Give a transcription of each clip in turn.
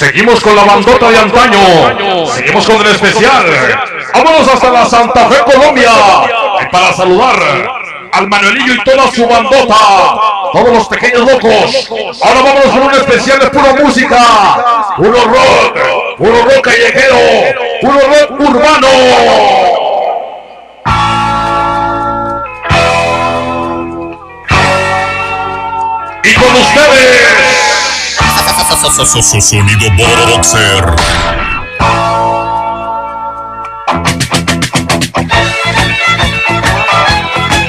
Seguimos con la bandota de antaño. Seguimos con el especial. Vámonos hasta la Santa Fe, Colombia. Y para saludar al Manuelillo y toda su bandota. Todos los pequeños locos. Ahora vámonos con un especial de pura música. Puro rock. Puro rock callejero. Puro rock urbano. Y con ustedes. Sonido Boxer.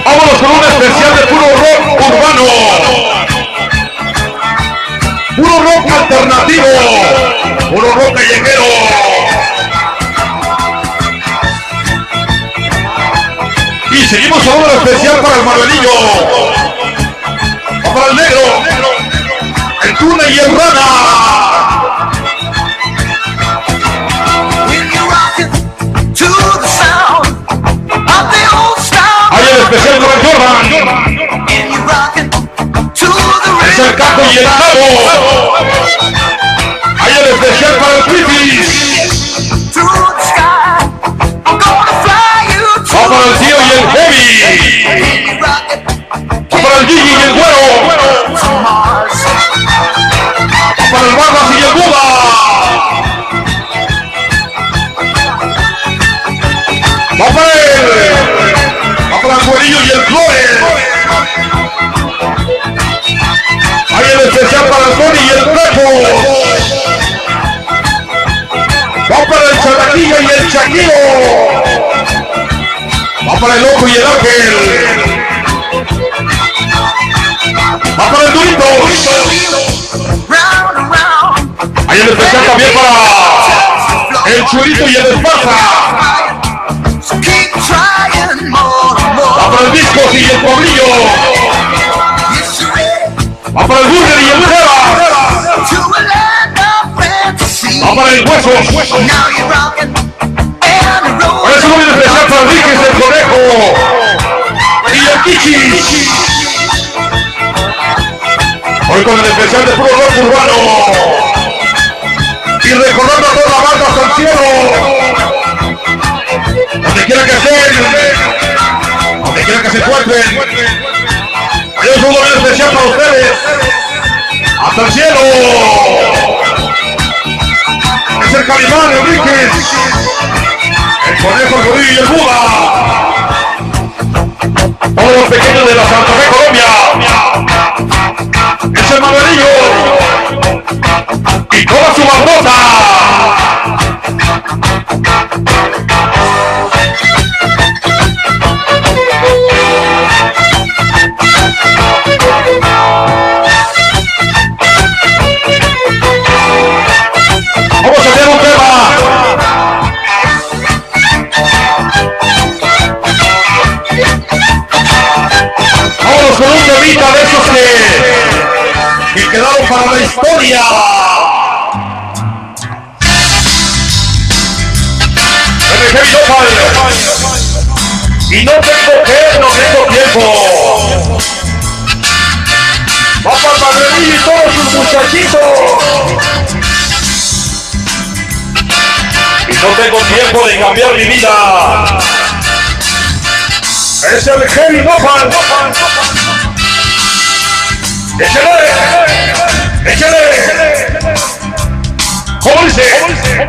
Vámonos con un especial de puro rock urbano. Puro rock alternativo. Puro rock callejero. Y seguimos con un especial para el Manuelillo. The old style, Hay el especial el Jordan. Es el caco y el cabo. El especial para el y el Chaquillo. Va para el Loco y el Ángel. Va para el Durito. Hay el especial también para el Churito y el Esparza. Va para el Discos y el ready Va para el Burger y el Jeva. Va para el Hueso. Voy a especial para Enriquez el Conejo. Kichis. Hoy con el especial de puro rock urbano. Y recordando a toda la banda hasta el cielo. Donde quiera que estén. Donde quiera que se encuentren. Hay un saludo bien especial para ustedes. Hasta el cielo. Es el Calimán, Enríquez. El conejo, gorila y el Buda. Todos los pequeños de la Santa Fe, Colombia. Es el Manuelillo. Historia. Y no tengo que, no tengo tiempo. Va para Manuelillo y todos sus muchachitos. Y no tengo tiempo de cambiar mi vida. Es el Heavy Nopal. Échale. Échale. ¿Cómo dice?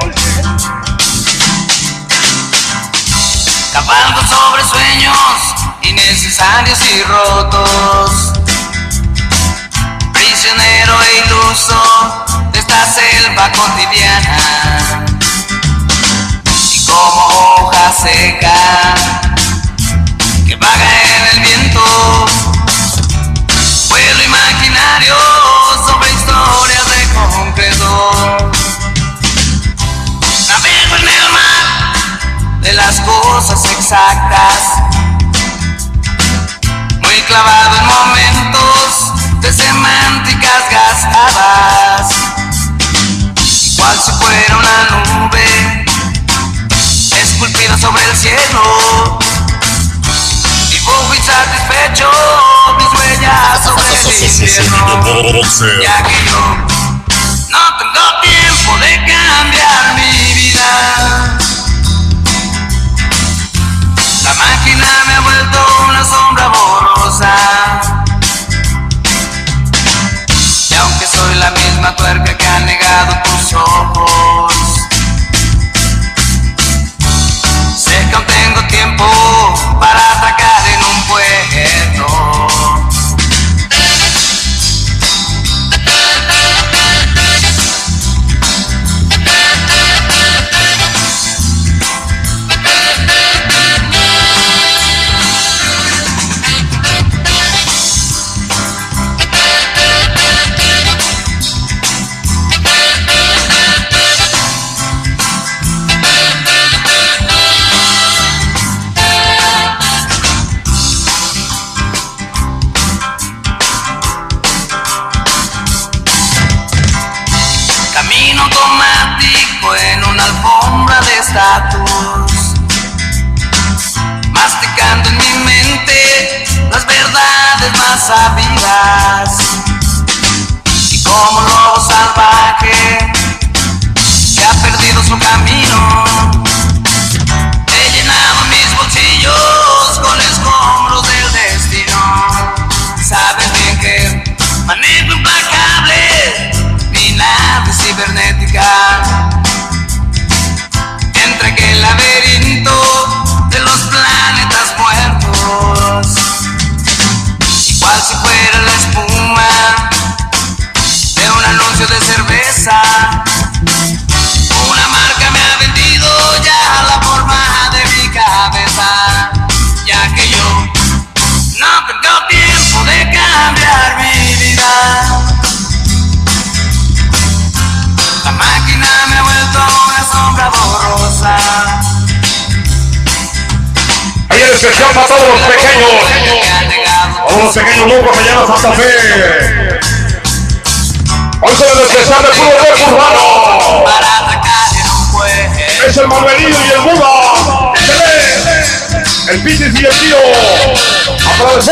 Cavando sobre sueños innecesarios y rotos. Prisionero e iluso de esta selva cotidiana. Exactas. Muy clavado en momentos de semánticas gastadas. Cual si fuera una nube esculpida sobre el cielo. Dibujo insatisfecho mis huellas sobre el infierno. Ya que yo no tengo tiempo Camino especial para todos los pequeños. Todos los pequeños locos allá en Santa Fe. Hoy son el especial de puro rock urbano. Es el Manuelillo y el Buda. Se. El Pitis y el tío. Atrás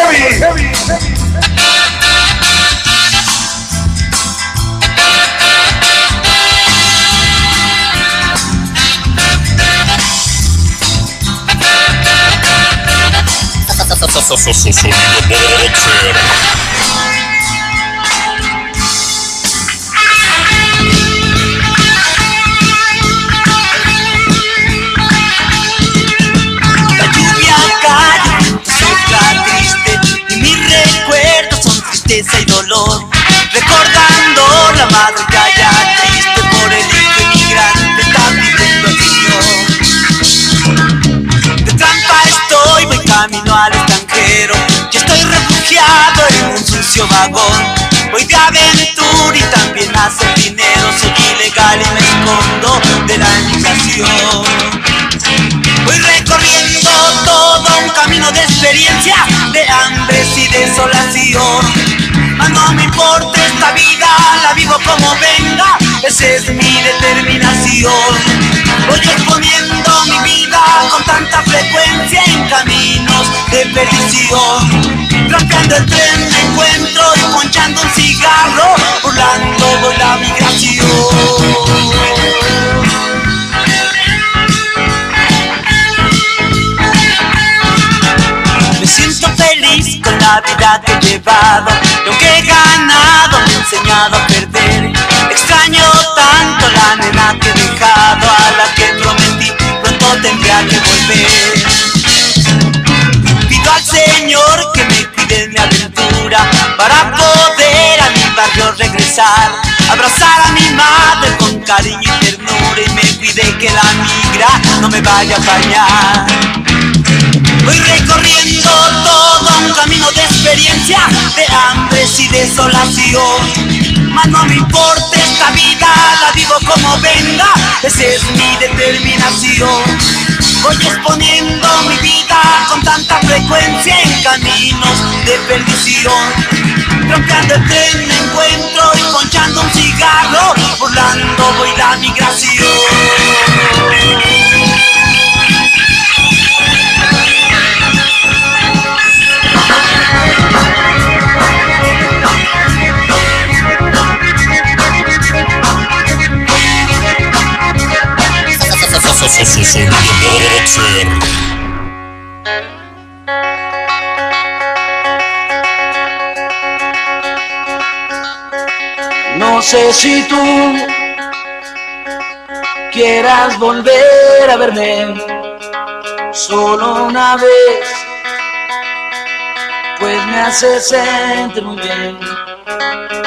La lluvia y mis dolor. Recordando la madre que triste por el hijo inmigrante está viviendo el. De trampa estoy, voy camino en un sucio vagón. Voy de aventura y también a hacer dinero, soy ilegal y me escondo de la inmigración. Voy recorriendo todo un camino de experiencia, de hambres y desolación. No me importa esta vida, la vivo como venga, esa es mi determinación. Voy exponiendo mi vida con tanta frecuencia en caminos de perdición. Trampeando el tren me encuentro y ponchando un cigarro, burlando voy la migración. Siento feliz con la vida que he llevado. Y aunque he ganado me he enseñado a perder. Extraño tanto la nena que he dejado A la que prometí pronto tendría que volver. Pido al Señor que me cuide mi aventura Para poder a mi barrio regresar. Abrazar a mi madre con cariño y ternura Y me cuide que la migra no me vaya a fallar Voy recorriendo todo un camino de experiencia, de hambres y desolación. Mas no me importa esta vida, la vivo como venga, esa es mi determinación. Voy exponiendo mi vida con tanta frecuencia en caminos de perdición. Trampeando el tren me encuentro y ponchando un cigarro, burlando voy la migración. No sé si tú quieras volver a verme solo una vez, pues me hace sentir muy bien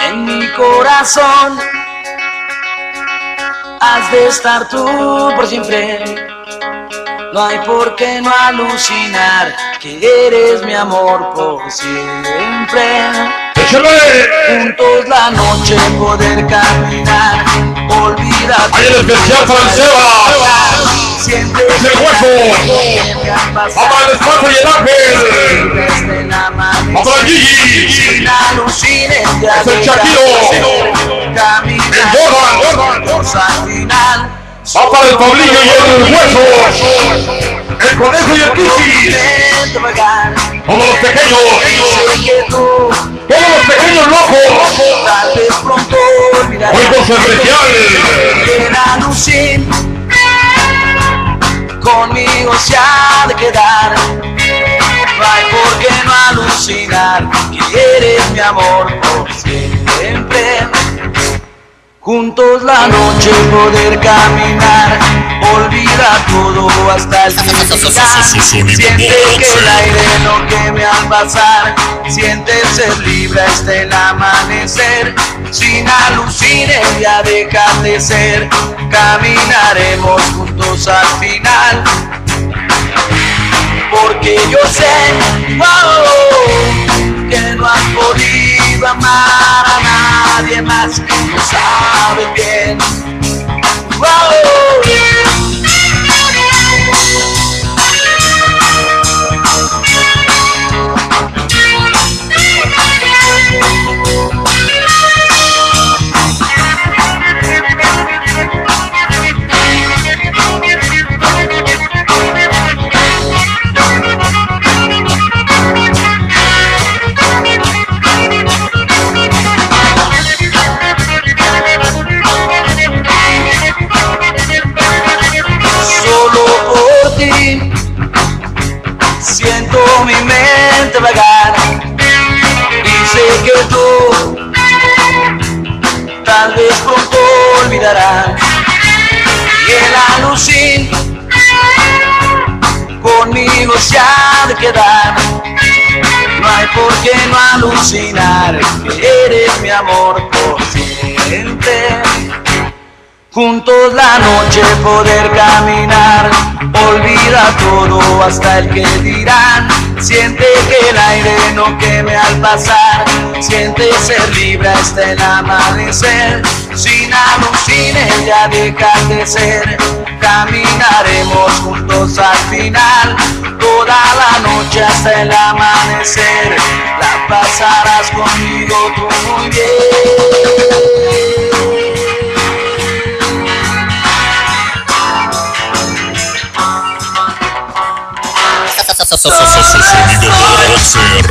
en mi corazón. Has de estar tú por siempre. No hay por qué no alucinar que eres mi amor por siempre juntos la noche poder caminar, olvidar. Ahí el especial el Seba. Siempre Es el hueso. Vamos al espacio y el ángel. Vamos a Gigi. Sin alucines de Es el Shakiro. El Jordan. Va para el y el hueso. El conejo y el Kiki. Todos los pequeños. Todos los pequeños locos. Tal vez pronto olvidaré Juegos especial. Era lucir Conmigo se ha de quedar Hay por qué no alucinar. Que eres mi amor por siempre. Juntos la noche poder caminar. Olvida todo hasta el final. Siente que el aire no queme al pasar. Siente ser libre hasta el amanecer. Sin alucines ya deja de ser. Caminaremos juntos al final Porque yo sé oh, que no has podido amar a nadie más Lo sabes bien. Oh, mi mente vagar. Y sé que tú tal vez pronto olvidarás. Y el alucín conmigo se ha de quedar. No hay por qué no alucinar que eres mi amor por siempre. Juntos la noche poder caminar, olvida todo hasta el que dirán. Siente que el aire no queme al pasar, siente ser libre hasta el amanecer. Sin alucines ya deja de ser, caminaremos juntos al final. Toda la noche hasta el amanecer, la pasarás conmigo tú muy bien. Sonido boxer.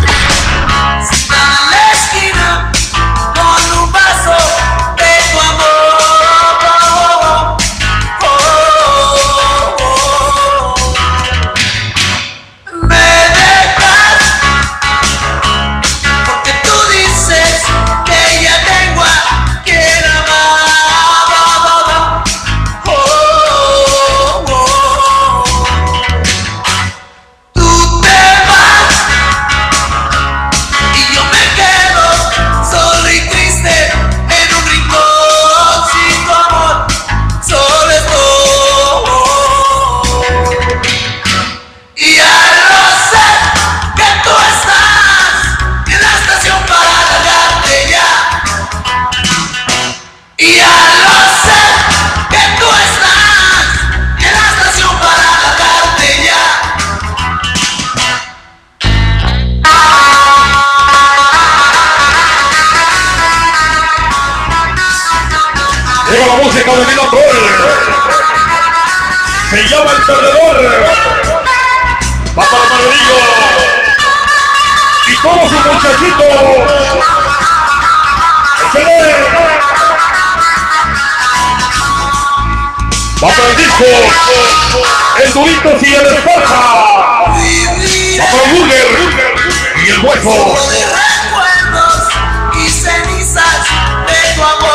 Va para Manuelillo. Y todos sus muchachitos. ¡Échale! Va para el disco. El Duritos y el Esparza. Va para el Burger. Y el Hueso. de recuerdos y cenizas de tu amor.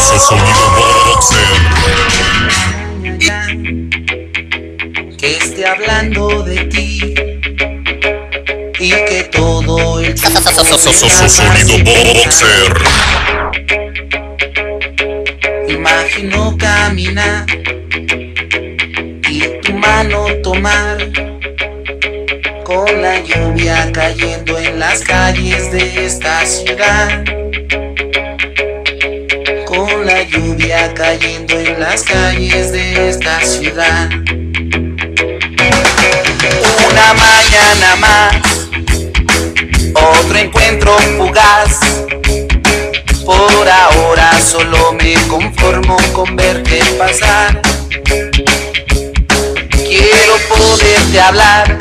Sonido boxer. Que esté hablando de ti y que todo el Sonido boxer. imagino caminar y tu mano tomar con la lluvia cayendo en las calles de esta ciudad. Lluvia cayendo en las calles de esta ciudad. Una mañana más, otro encuentro fugaz. Por ahora solo me conformo con verte pasar. Quiero poderte hablar,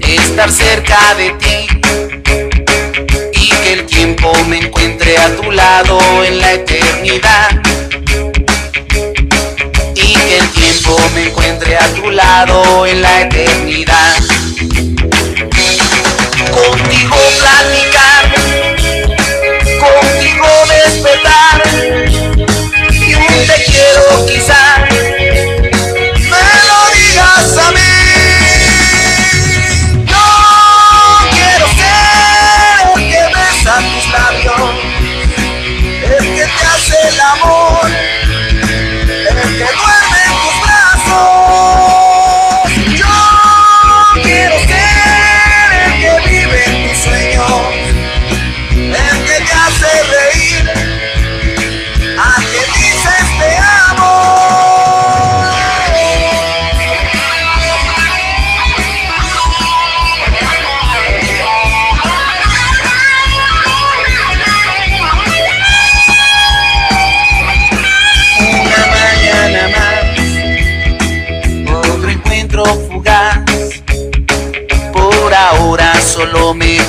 estar cerca de ti y que el tiempo me encuentre a tu lado en la eternidad. Y que el tiempo me encuentre a tu lado en la eternidad. Contigo platicar,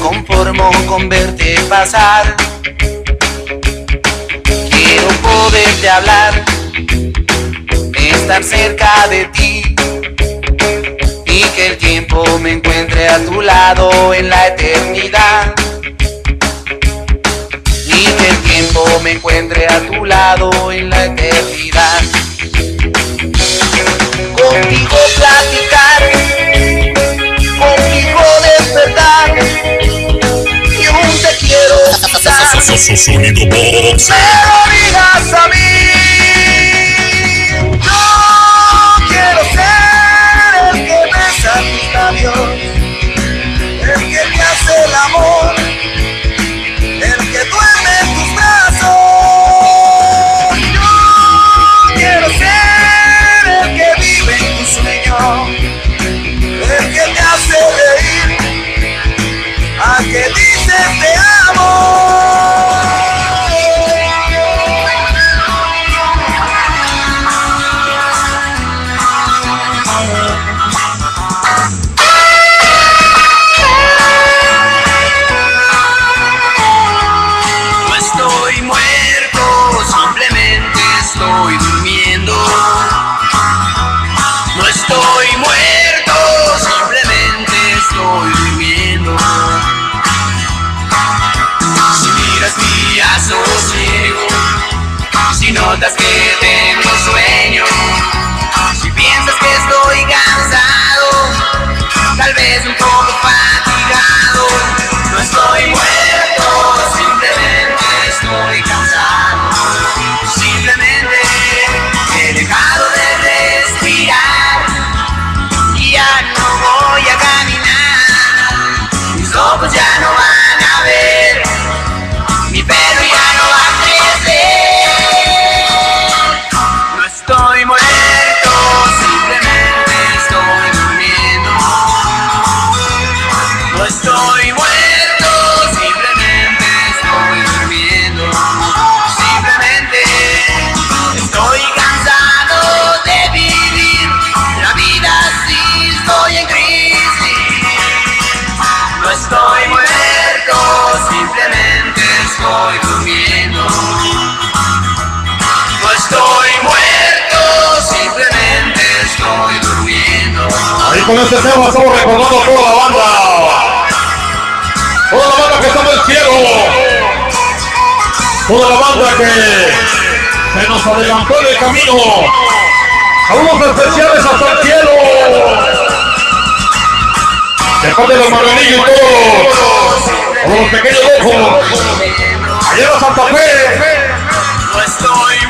conformo con verte pasar. Quiero poderte hablar, estar cerca de ti y que el tiempo me encuentre a tu lado en la eternidad. Y que el tiempo me encuentre a tu lado en la eternidad. Contigo platicar, sonido boxer. me digas a mí. Yo quiero ser el que besa tus labios, el que te hace el amor, el que duerme en tus brazos. Yo quiero ser el que vive en tus sueños, con este tema estamos recordando a toda la banda. Toda la banda que está en el cielo. Toda la banda que se nos adelantó en el camino. Saludos especiales hasta el cielo. De parte de los Manuelillos y todos. Todos los pequeños ojos. Allá en Santa Fe. No estoy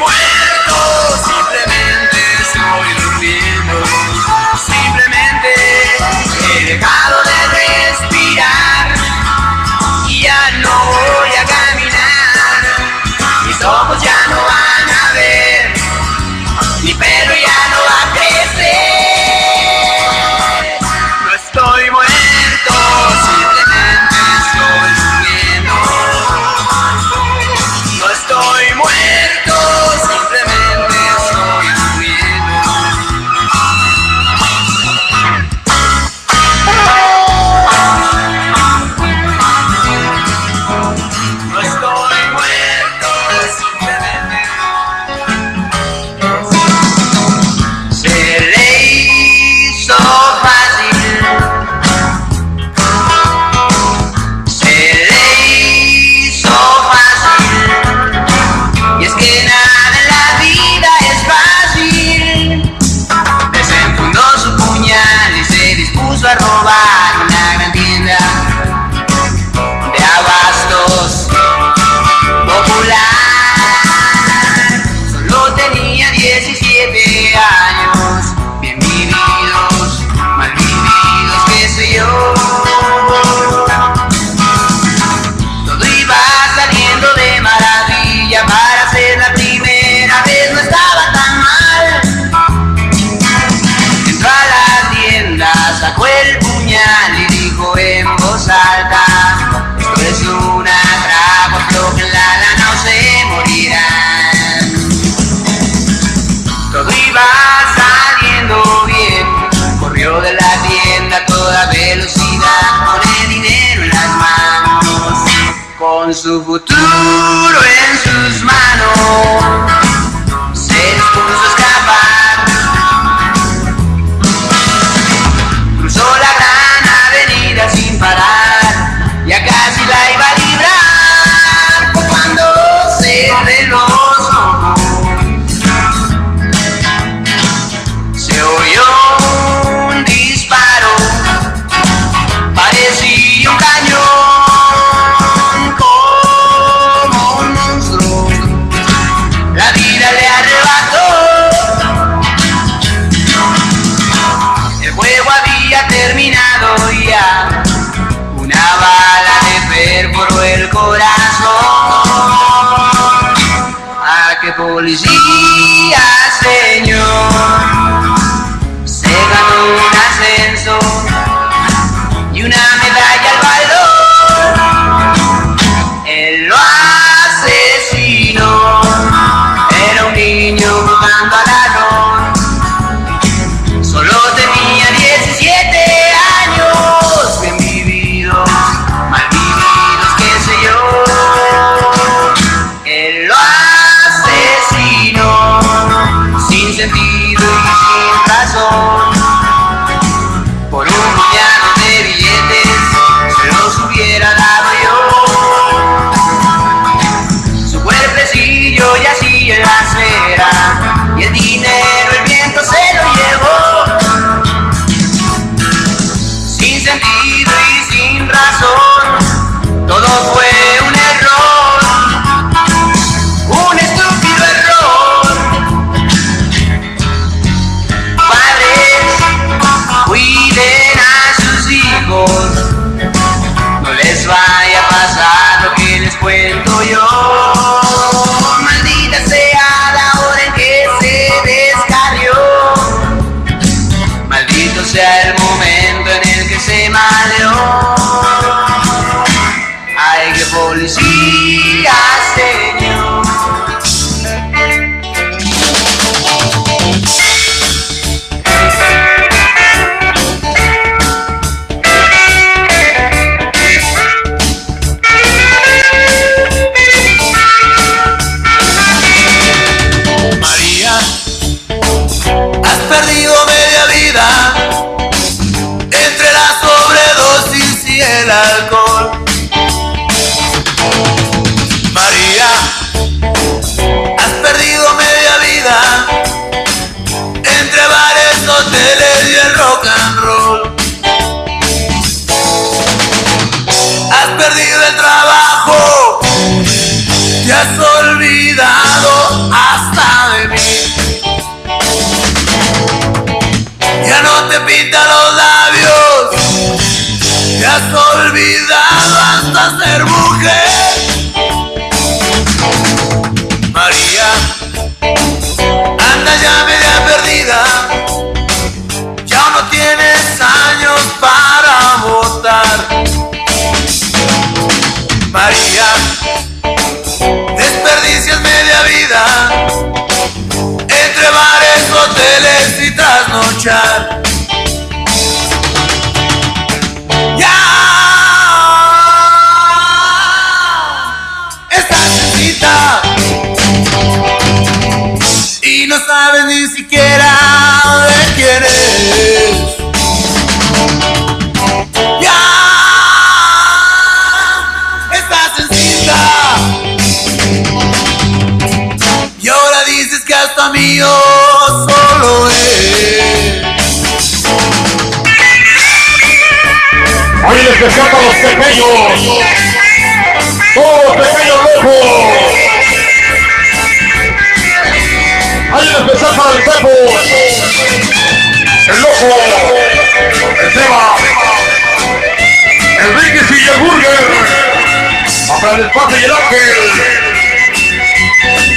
con el paso y el ángel.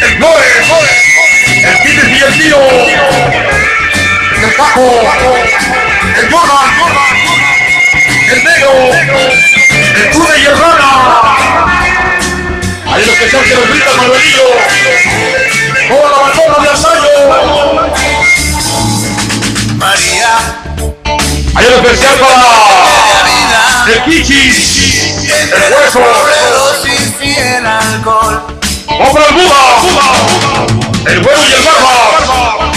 El Noe, el Tines y el Tío. El Paco, el Jordan, el Negro, el Tude y el Rana. Ahí los que se hacen los gritos Manuelillo. Toda la bandera de asallo. María. Ahí el especial para el Kichis. Y entre las sobredosis y el alcohol. ¡Hombre, el Buda! ¡El huevo y el barba!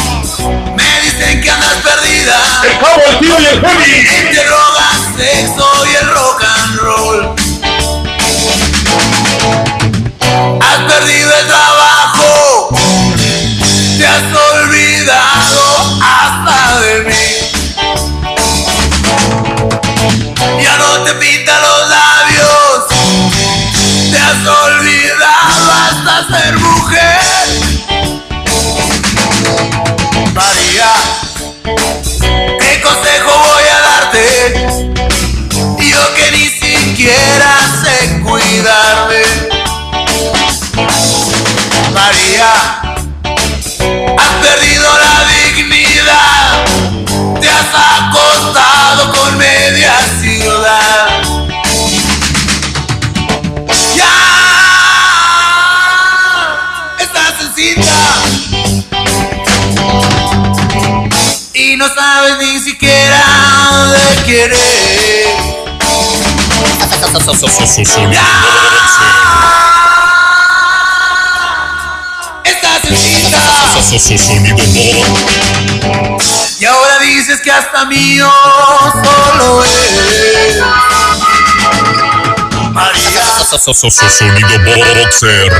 Me dicen que andas perdida. ¡El cabo, el tío y el heavy! Entre drogas, sexo y el rock and roll. Has perdido el trabajo. Siquiera de. Ya estás. Y ahora dices que hasta mío solo es. María. Sonido Boxer.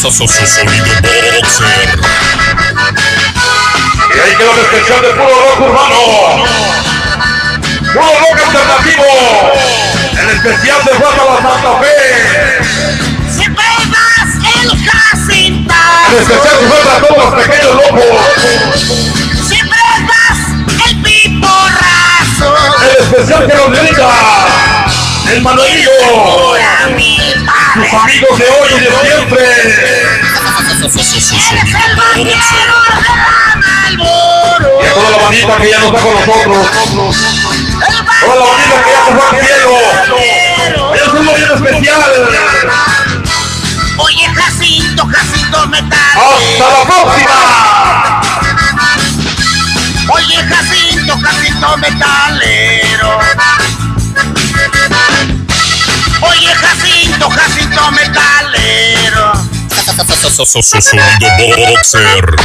Sonido Boxer. Y ahí quedó el especial de puro rock urbano. Puro rock alternativo. El especial de Raza la Santa Fe. Siempre das el Jacinta. El especial fue para todos los pequeños locos. Siempre das el piporrazo. El especial que nos dedica Pura milpa Sus amigos de hoy y de siempre. Y a toda la bandita que ya no está con nosotros. Toda la bandita que ya se fue al cielo. un día bien especial. Oye, Jacinto, Jacinto metal. ¡Hasta la próxima! Oye, Jacinto, Jacinto metalero. Oye, Jacinto, Jacinto metalero. Boxer.